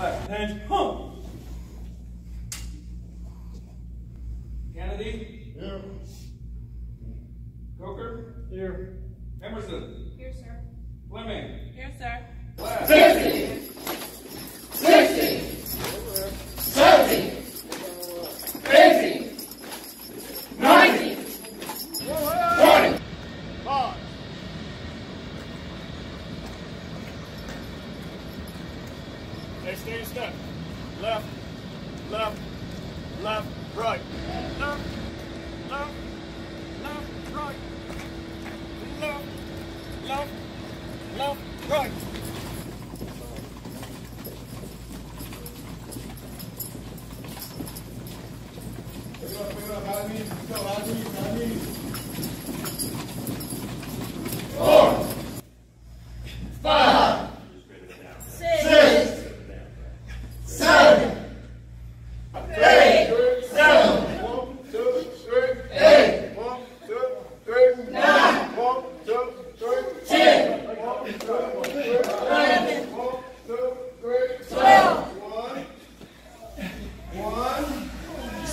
left, hinge, hump. Kennedy, Here. Coker, Here. Emerson, Here, sir. Fleming, Here, sir. Okay, stay step. Left, left, left, right. Left, left, left, right. Left, left, left, right. Pick up, pick up. High knees, go, high knees, high knees.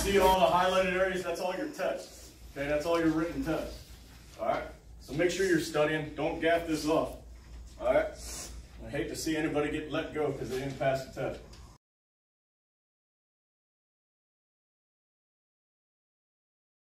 See all the highlighted areas? That's all your tests. Okay, that's all your written tests. All right. So make sure you're studying. Don't gaff this off. All right. I hate to see anybody get let go because they didn't pass the test.